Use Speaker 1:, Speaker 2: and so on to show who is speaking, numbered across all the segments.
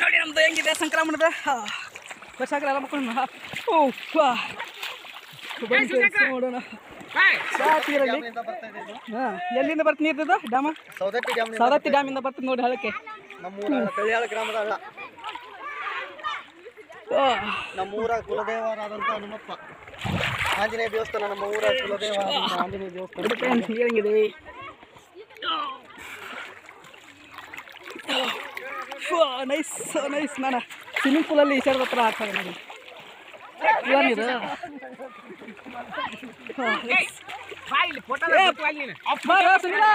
Speaker 1: ನೋಡಿ ನಮ್ದು ಹೆಂಗಿದೆ ಸಂಕ್ರಮಣದ ವರ್ಷಾಗ್ರ ಓ ನೋಡೋಣ ಎಲ್ಲಿಂದ ಬರ್ತ ಡ್ಯಾಮ್
Speaker 2: ಡ್ಯಾಮ
Speaker 1: ಡ್ಯಾಮ್ ಡ್ಯಾಮಿಂದ ಬರ್ತದೆ ನೋಡಿ ಹಳಕ್ಕೆ
Speaker 2: ಆಂಜನೇಯ ದೇವಸ್ಥಾನ ನಮ್ಮ ಊರ ಕುಲದೇವ ಆಂಜನೇಯ ದೇವಸ್ಥಾನ
Speaker 1: ओ नाइस नाइस नाना स्विमिंग पूल ಅಲ್ಲಿ ಈಚರತ್ತಾ ಆಗ್ತಾರೆ ಮರಿ ಯೋ ನೀರ ಐ ಲ ಫೋಟೋ ಲೇ
Speaker 2: ಫೋಟೋ ಲಿನ ಆ ಫೋಟೋ ಸುನಲ್ಲ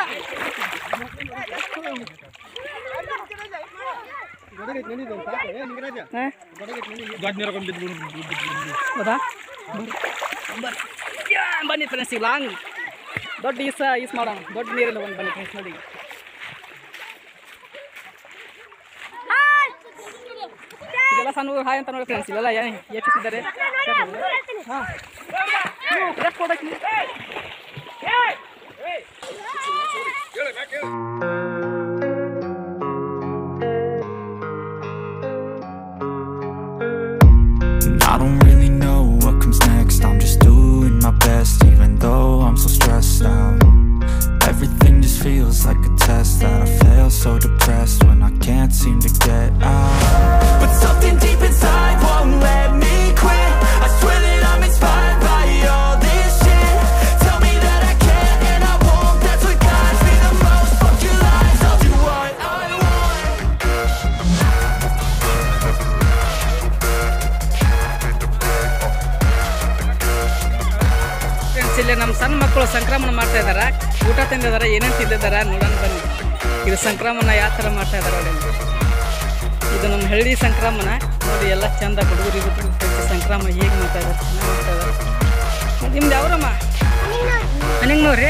Speaker 2: ಗಡಗಟ್ ನೀನ ಸಾಕಾ ಏ ನಿಂಗರಾಜ
Speaker 1: ಗಡಗಟ್
Speaker 2: ನೀನ ಗಾಡ್
Speaker 1: ನೀರ ಕೊಂಬಿದ್ಬಿಡು ಬದ ಬರ್ ಬರ್ ಬನ್ನ ಫ್ರೆನ್ಸಿ ಲಂಗ್ ದೊಡ್ಡ ಇಸ್ ಆ ಯಸ್ ಮಾಡೋಣ ದೊಡ್ಡ ನೀರ ಒಂದು ಬನ್ನ ಫ್ರೆನ್ಸಿ ಮರಿ सानो हाय ಅಂತ ನೋಡಿ ಫ್ರೆಂಡ್ಸ್
Speaker 3: ಇಲ್ಲಲ್ಲ ಯಾ ನೆ ಯಾಚಿಸಿದ್ದಾರೆ ಹಾ feels like a test That I fail so depressed when I can't seem to get out But something deep
Speaker 1: ಇಲ್ಲಿ ನಮ್ಮ ಸಣ್ಣ ಮಕ್ಕಳು ಸಂಕ್ರಮಣ ಮಾಡ್ತಾ ಇದ್ದಾರೆ ಊಟ ತಿಂದಿದ್ದಾರೆ ಏನೇನು ತಿಂದಿದ್ದಾರೆ ನೋಡೋಣ ಬನ್ನಿ ಇದು ಸಂಕ್ರಮಣ ಯಾವ ಥರ ಮಾಡ್ತಾ ಇದ್ದಾರೆ ಇದು ನಮ್ಮ ಹಳ್ಳಿ ಸಂಕ್ರಮಣ ನೋಡಿ ಎಲ್ಲ ಚಂದ ಹುಡುಗರಿಗೂ ಸಂಕ್ರಮಣ ಹೇಗೆ ಮಾಡ್ತಾ ಇದ್ದಾರೆ ನಿಮ್ದು ಯಾವ್ರಮ್ಮ ನೋಡ್ರಿ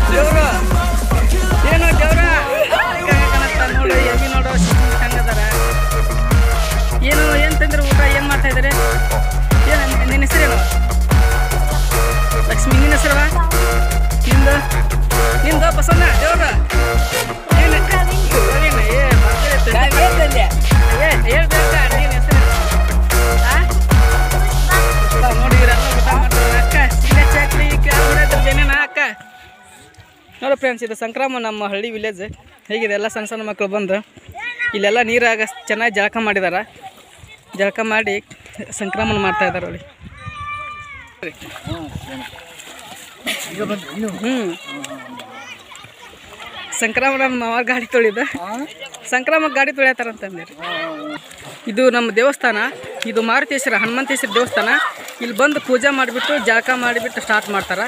Speaker 1: ಫ್ರೆಂಡ್ಸ್ ಇದು ಸಂಕ್ರಮ ನಮ್ಮ ಹಳ್ಳಿ ವಿಲೇಜ್ ಹೇಗಿದೆ ಎಲ್ಲ ಸಣ್ಣ ಸಣ್ಣ ಮಕ್ಕಳು ಬಂದು ಇಲ್ಲೆಲ್ಲ ನೀರಾಗ ಚೆನ್ನಾಗಿ ಜಳಕ ಮಾಡಿದ್ದಾರೆ ಜಳಕ ಮಾಡಿ ಸಂಕ್ರಮಣ ಮಾಡ್ತಾ ಇದ್ದಾರೆ ಅಲ್ಲಿ ಹ್ಞೂ ಸಂಕ್ರಮಣ ಮಾವ ಗಾಡಿ ತೊಳಿದ ಸಂಕ್ರಮಕ್ಕೆ ಗಾಡಿ ತೊಳಿಯತ್ತಾರಂತಂದ್ರೆ ಇದು ನಮ್ಮ ದೇವಸ್ಥಾನ ಇದು ಮಾರುತೇಶ್ವರ ಹನುಮಂತೇಶ್ವರ ದೇವಸ್ಥಾನ ಇಲ್ಲಿ ಬಂದು ಪೂಜೆ ಮಾಡಿಬಿಟ್ಟು ಜಳಕ ಮಾಡಿಬಿಟ್ಟು ಸ್ಟಾರ್ಟ್ ಮಾಡ್ತಾರೆ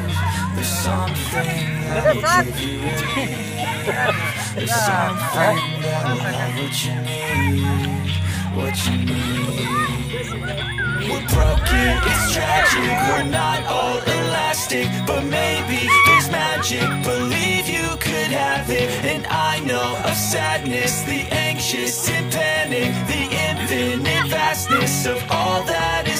Speaker 3: there's something that you can There's something that will have what you need. What you need. We're broken, it's tragic. We're not all elastic, but maybe there's magic. Believe you could have it. And I know of sadness, the anxious and panic, the infinite vastness of all that.